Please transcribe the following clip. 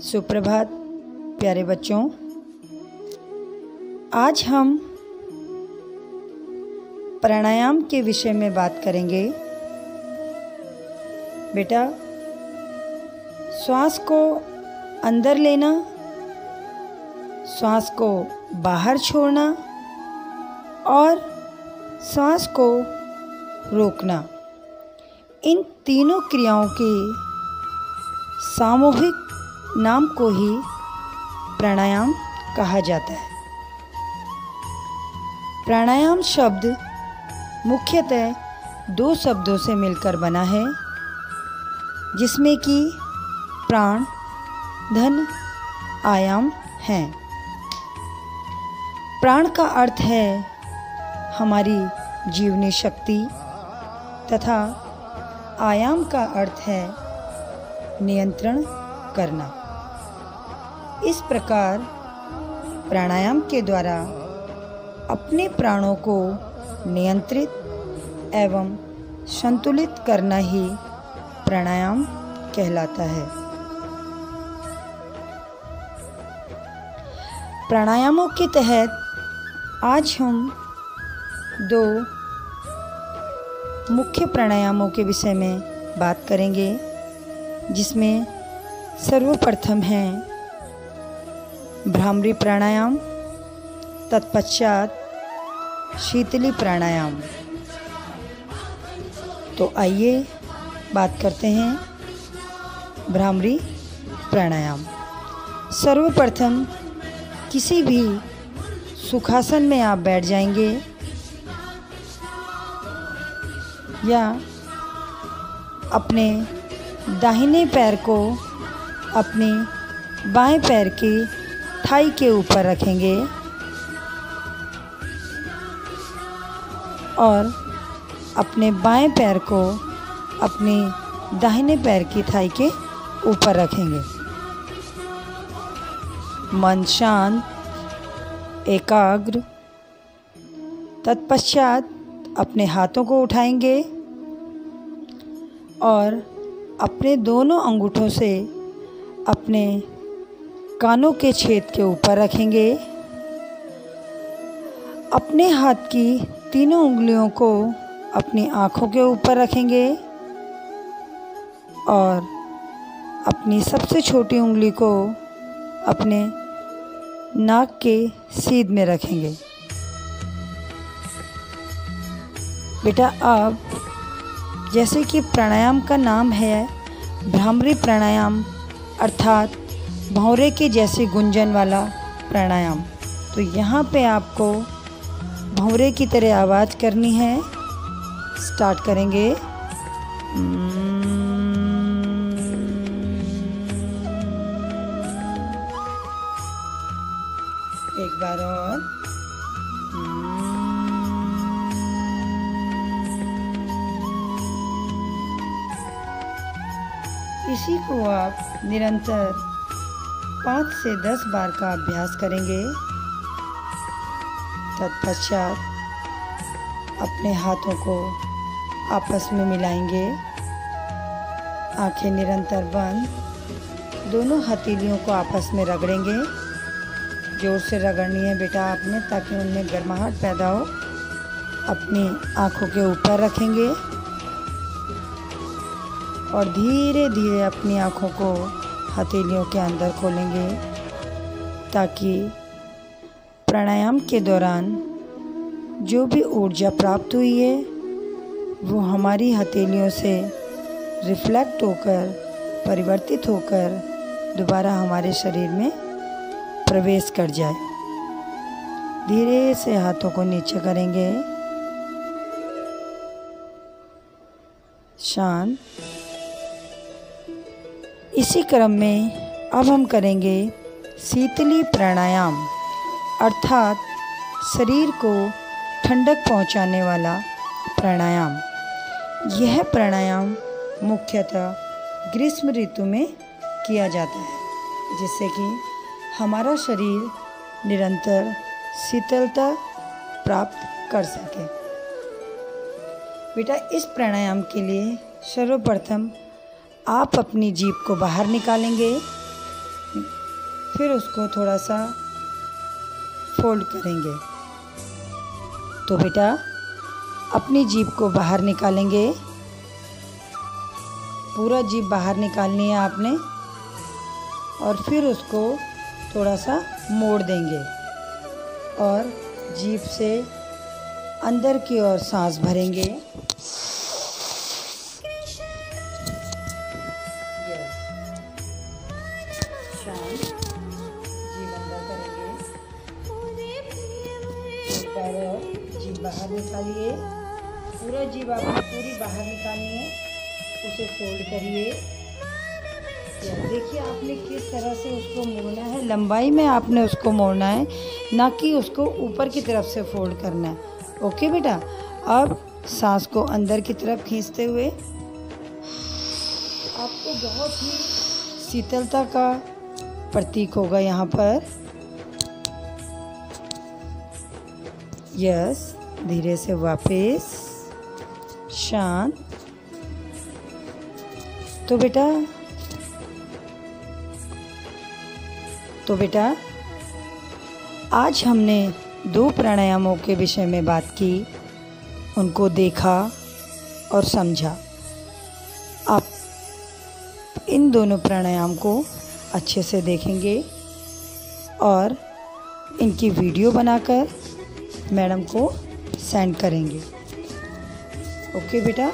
सुप्रभात, प्यारे बच्चों। आज हम प्राणायाम के विषय में बात करेंगे। बेटा, श्वास को अंदर लेना, श्वास को बाहर छोड़ना और श्वास को रोकना। इन तीनों क्रियाओं के सामूहिक नाम को ही प्राणायाम कहा जाता है। प्राणायाम शब्द मुख्यतः दो शब्दों से मिलकर बना है, जिसमें कि प्राण, धन, आयाम हैं। प्राण का अर्थ है हमारी जीवनी शक्ति तथा आयाम का अर्थ है नियंत्रण करना। इस प्रकार प्राणायाम के द्वारा अपने प्राणों को नियंत्रित एवं संतुलित करना ही प्राणायाम कहलाता है। प्राणायामों के तहत आज हम दो मुख्य प्राणायामों के विषय में बात करेंगे, जिसमें सर्वप्रथम है भ्रामरी प्राणायाम, तत्पश्चात शीतली प्राणायाम। तो आइए बात करते हैं भ्रामरी प्राणायाम। सर्वप्रथम किसी भी सुखासन में आप बैठ जाएँगे या अपने दाहिने पैर को अपने बाएँ पैर के थाई के ऊपर रखेंगे। और अपने बाएँ पैर को अपने दाहिने पैर की थाई के ऊपर रखेंगे। मन शांत, एकाग्र, तत्पश्चात अपने हाथों को उठाएँगे और अपने दोनों अंगूठों से अपने कानों के छेद के ऊपर रखेंगे। अपने हाथ की तीनों उंगलियों को अपनी आँखों के ऊपर रखेंगे और अपनी सबसे छोटी उंगली को अपने नाक के सीध में रखेंगे। बेटा, अब जैसे कि प्राणायाम का नाम है, भ्रामरी प्राणायाम, अर्थात भौरे के जैसे गुंजन वाला प्राणायाम। तो यहाँ पे आपको भौरे की तरह आवाज़ करनी है। स्टार्ट करेंगे। एक बार और। इसी को आप निरंतर पाँच से दस बार का अभ्यास करेंगे। तत्पश्चात अपने हाथों को आपस में मिलाएँगे। आँखें निरंतर बंद। दोनों हथेलियों को आपस में रगड़ेंगे। ज़ोर से रगड़नी है बेटा आपने, ताकि उनमें गर्माहट पैदा हो। अपनी आँखों के ऊपर रखेंगे। और धीरे धीरे अपनी आँखों को हथेलियों के अंदर खोलेंगे ताकि प्राणायाम के दौरान जो भी ऊर्जा प्राप्त हुई है, वो हमारी हथेलियों से रिफ्लेक्ट होकर, परिवर्तित होकर दोबारा हमारे शरीर में प्रवेश कर जाए। धीरे से हाथों को नीचे करेंगे। शांत इसी क्रम में अब हम करेंगे शीतली प्राणायाम, अर्थात शरीर को ठंडक पहुँचाने वाला प्राणायाम। यह प्राणायाम मुख्यतः ग्रीष्म ऋतु में किया जाता है, जिससे कि हमारा शरीर निरंतर शीतलता प्राप्त कर सके। बेटा, इस प्राणायाम के लिए सर्वप्रथम आप अपनी जीप को बाहर निकालेंगे, फिर उसको थोड़ा सा फोल्ड करेंगे। तो बेटा, अपनी जीप को बाहर निकालेंगे। पूरा जीप बाहर निकालनी है आपने, और फिर उसको थोड़ा सा मोड़ देंगे, और जीप से अंदर की ओर सांस भरेंगे। निकालिए पूरा जीप आपने पूरी बाहर निकालनी है उसे फोल्ड करिए। देखिए, आपने किस तरह से उसको मोड़ना है। लंबाई में आपने उसको मोड़ना है, ना कि उसको ऊपर की तरफ़ से फोल्ड करना है। ओके बेटा? अब सांस को अंदर की तरफ़ खींचते हुए, आपको बहुत ही शीतलता का प्रतीक होगा यहाँ पर। यस धीरे से वापस। शांत। तो बेटा। तो बेटा, आज हमने दो प्राणायामों के विषय में बात की, उनको देखा और समझा। आप इन दोनों प्राणायाम को अच्छे से देखेंगे और इनकी वीडियो बनाकर मैडम को सेंड करेंगे। ओके बेटा?